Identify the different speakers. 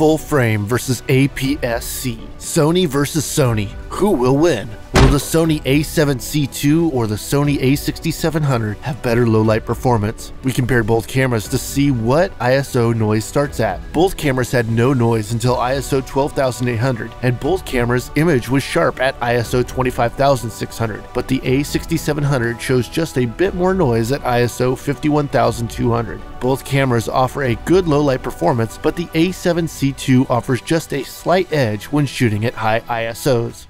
Speaker 1: full frame versus APS-C. Sony versus Sony. Who will win? The Sony a7C II or the Sony a6700 have better low light performance? We compared both cameras to see what ISO noise starts at. Both cameras had no noise until ISO 12800 and both cameras image was sharp at ISO 25600, but the a6700 shows just a bit more noise at ISO 51200. Both cameras offer a good low light performance, but the a7C II offers just a slight edge when shooting at high ISOs.